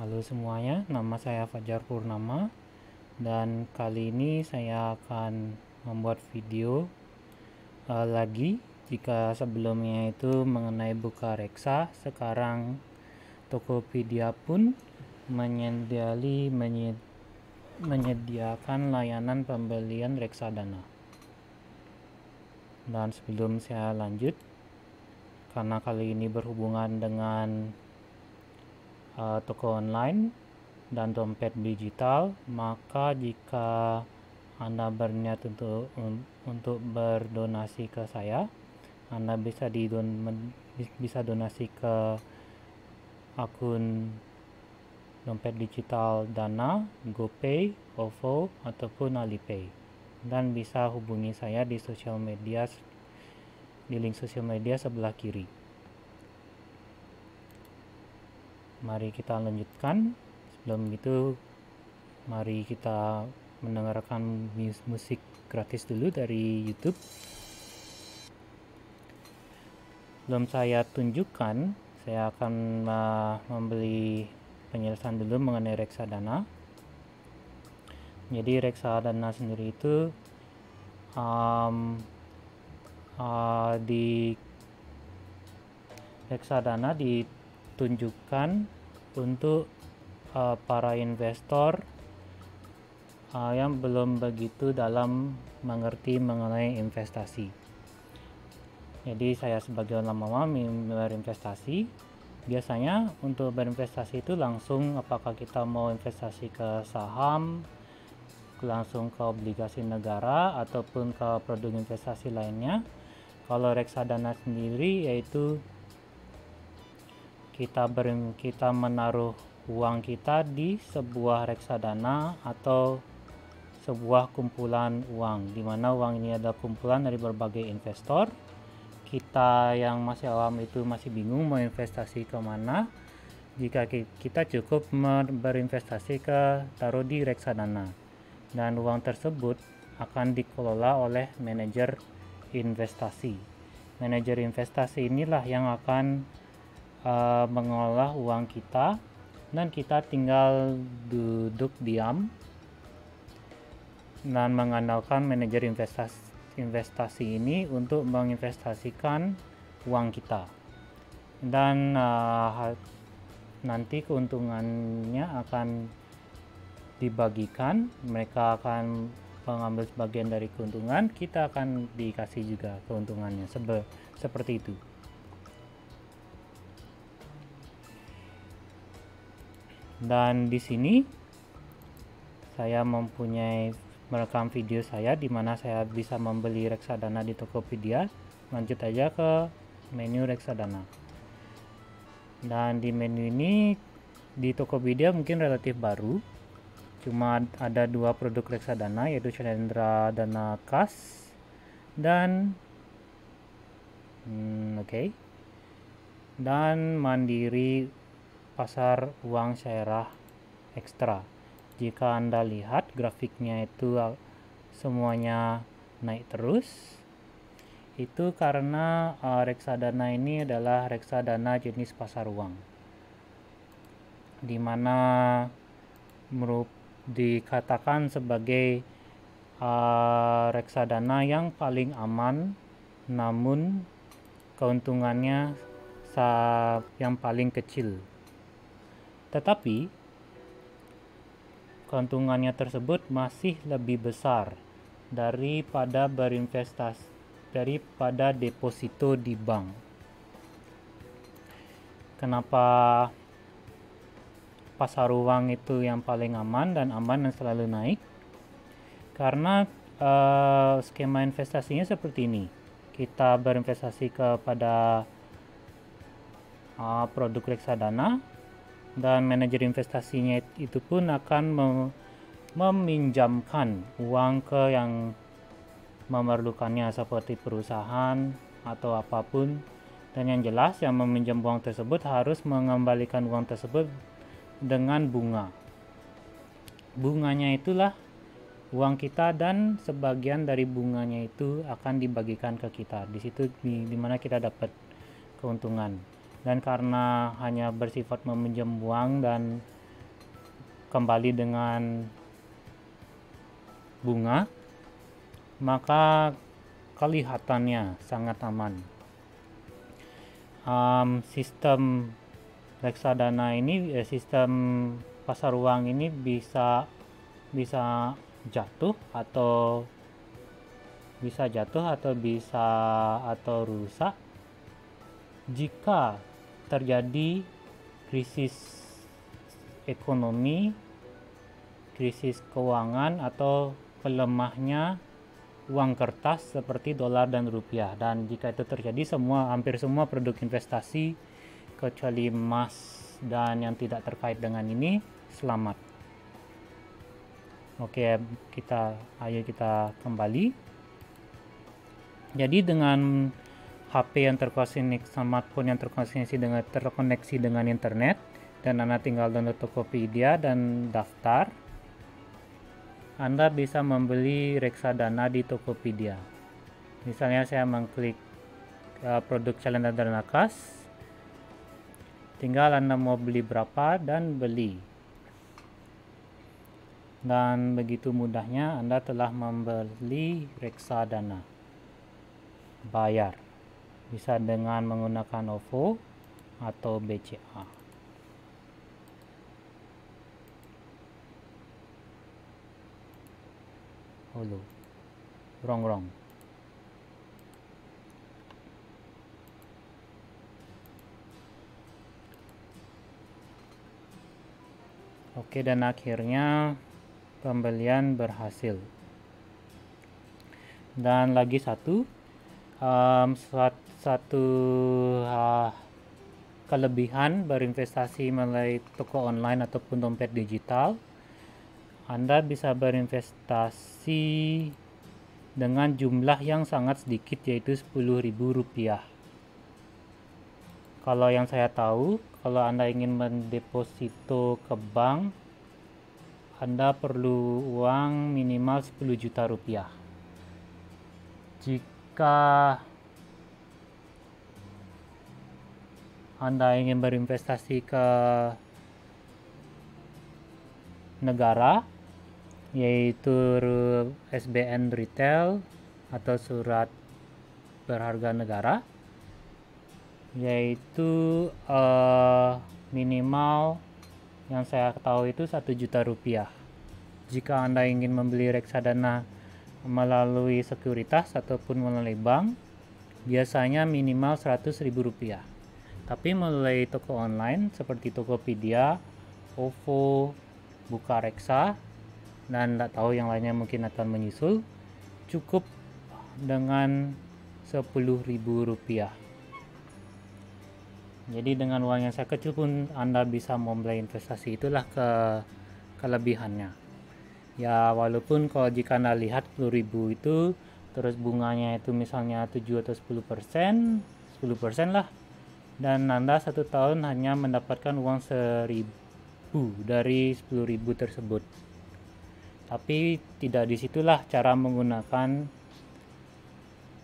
Halo semuanya, nama saya Fajar Purnama. Dan kali ini saya akan membuat video uh, lagi jika sebelumnya itu mengenai buka reksa. Sekarang Tokopedia pun menyediali menyed, menyediakan layanan pembelian reksadana dan sebelum saya lanjut karena kali ini berhubungan dengan uh, toko online dan dompet digital maka jika anda berniat untuk untuk berdonasi ke saya anda bisa didon bisa donasi ke akun dompet digital Dana, GoPay, OVO ataupun Alipay dan bisa hubungi saya di sosial media di link sosial media sebelah kiri. Mari kita lanjutkan. Sebelum itu mari kita mendengarkan musik gratis dulu dari YouTube. Belum saya tunjukkan saya akan uh, membeli penjelasan dulu mengenai reksadana. Jadi reksadana sendiri itu um, uh, di reksadana di tunjukkan untuk uh, para investor uh, yang belum begitu dalam mengerti mengenai investasi. Jadi saya sebagai orang awam berinvestasi, biasanya untuk berinvestasi itu langsung apakah kita mau investasi ke saham, langsung ke obligasi negara ataupun ke produk investasi lainnya. Kalau reksadana sendiri yaitu kita ber, kita menaruh uang kita di sebuah reksadana atau sebuah kumpulan uang di mana uang ini ada kumpulan dari berbagai investor. Kita yang masih awam itu masih bingung mau investasi ke mana jika kita cukup berinvestasi ke taruh di reksadana. Dan uang tersebut akan dikelola oleh manajer investasi. Manajer investasi inilah yang akan uh, mengolah uang kita dan kita tinggal duduk diam dan mengandalkan manajer investasi investasi ini untuk menginvestasikan uang kita. Dan uh, nanti keuntungannya akan dibagikan mereka akan mengambil sebagian dari keuntungan kita akan dikasih juga keuntungannya Sebe seperti itu dan di sini saya mempunyai merekam video saya di mana saya bisa membeli reksadana di Tokopedia. Lanjut aja ke menu reksadana. Dan di menu ini di Tokopedia mungkin relatif baru. Cuma ada dua produk reksadana yaitu Chandra Dana Kas dan hmm, oke. Okay, dan Mandiri pasar uang syarah ekstra. Jika Anda lihat grafiknya itu semuanya naik terus, itu karena uh, reksadana ini adalah reksadana jenis pasar uang. Di mana dikatakan sebagai uh, reksadana yang paling aman namun keuntungannya yang paling kecil tetapi keuntungannya tersebut masih lebih besar daripada berinvestasi daripada deposito di bank. Kenapa pasar uang itu yang paling aman dan aman dan selalu naik? Karena uh, skema investasinya seperti ini. Kita berinvestasi kepada uh, produk reksadana dan manajer investasinya itu pun akan meminjamkan uang ke yang memerlukannya seperti perusahaan atau apa pun. Dan yang jelas yang meminjam uang tersebut harus mengembalikan uang tersebut dengan bunga. Bunganya itulah uang kita dan sebagian dari bunganya itu akan dibagikan ke kita. Di situ di, di mana kita dapat keuntungan dan karena hanya bersifat meminjam uang dan kembali dengan bunga maka kelihatannya sangat aman. Um, sistem reksadana ini eh, sistem pasar uang ini bisa bisa jatuh atau bisa jatuh atau bisa atau rusak jika terjadi krisis ekonomi, krisis keuangan atau pelemahnya uang kertas seperti dolar dan rupiah dan jika itu terjadi semua hampir semua produk investasi kecuali emas dan yang tidak terkait dengan ini selamat. Oke, kita ayo kita kembali. Jadi dengan HP yang terkoneksi smartphone yang terkoneksi dengan terkoneksi dengan internet. Dan Anda tinggal download Tokopedia dan daftar. Anda bisa membeli reksadana di Tokopedia. Misalnya saya mengklik uh, produk calon dana kas tinggal Anda mau beli berapa dan beli. Dan begitu mudahnya Anda telah membeli reksadana. Bayar bisa dengan menggunakan OVO atau BCA Halo wrong wrong Oke dan akhirnya pembelian berhasil. Dan lagi satu um, satu uh, kelebihan berinvestasi melalui toko online ataupun dompet digital Anda bisa berinvestasi dengan jumlah yang sangat sedikit yaitu Rp10.000 kalau yang saya tahu kalau Anda ingin mendeposito ke bank Anda perlu uang minimal 10 juta rupiah. Jika jika Anda ingin berinvestasi ke negara yaitu SBN retail atau surat berharga negara yaitu uh, minimal yang saya tahu itu satu juta rupiah. Jika Anda ingin membeli reksadana melalui sekuritas ataupun melalui bank biasanya minimal Rp100.000 tapi melalui toko online seperti Tokopedia, OVO, Bukareksa dan tidak tahu yang lainnya mungkin akan menyusul cukup dengan Rp10.000 jadi dengan uang yang saya kecil pun Anda bisa memulai investasi itulah ke kelebihannya ya walaupun kalau jika anda lihat 10.000 itu terus bunganya itu misalnya 7 atau 10 persen 10 persen lah. Dan anda satu tahun hanya mendapatkan uang 1000 dari 10.000 tersebut. Tapi tidak di situlah cara menggunakan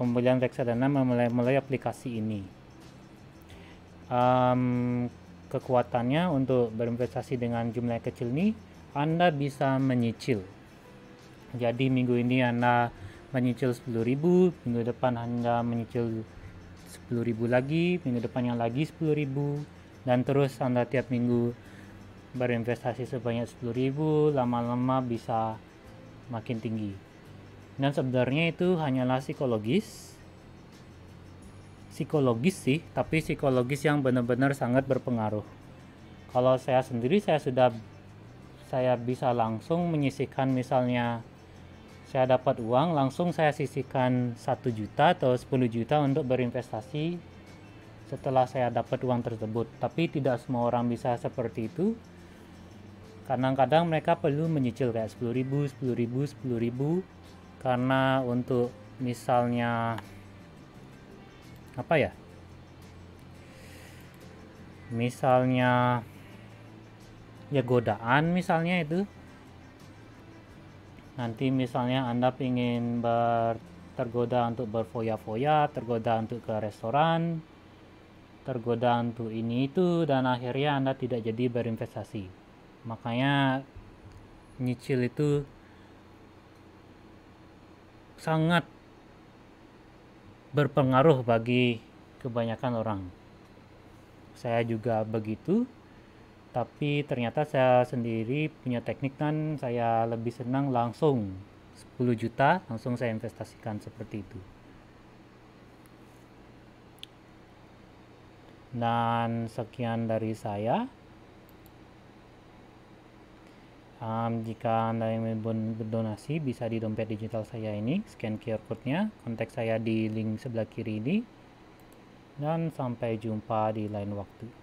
pembelian reksadana melalui, melalui aplikasi ini. Um, kekuatannya untuk berinvestasi dengan jumlah kecil ini anda bisa menyicil. Jadi minggu ini Anda menyicil 10.000, minggu depan Anda menyicil 10.000 lagi, minggu depannya lagi 10.000 dan terus Anda tiap minggu berinvestasi sebanyak 10.000, lama-lama bisa makin tinggi. Dan sebenarnya itu hanyalah psikologis. Psikologis sih, tapi psikologis yang benar-benar sangat berpengaruh. Kalau saya sendiri saya sudah saya bisa langsung menyisihkan misalnya saya dapat uang langsung saya sisihkan 1 juta atau 10 juta untuk berinvestasi setelah saya dapat uang tersebut. Tapi tidak semua orang bisa seperti itu. Kadang-kadang mereka perlu menyicil kayak 10 ribu 10 ribu 10 ribu. Karena untuk misalnya apa ya? Misalnya ya godaan misalnya itu. Nanti misalnya anda ingin ber, tergoda untuk berfoya-foya tergoda untuk ke restoran tergoda untuk ini itu dan akhirnya anda tidak jadi berinvestasi. Makanya nyicil itu sangat berpengaruh bagi kebanyakan orang. Saya juga begitu, tapi ternyata saya sendiri punya teknik kan saya lebih senang langsung 10 juta langsung saya investasikan seperti itu. Dan sekian dari saya. Um, jika Anda yang berdonasi bisa di dompet digital saya ini, scan QR code-nya, kontak saya di link sebelah kiri ini. Dan sampai jumpa di lain waktu.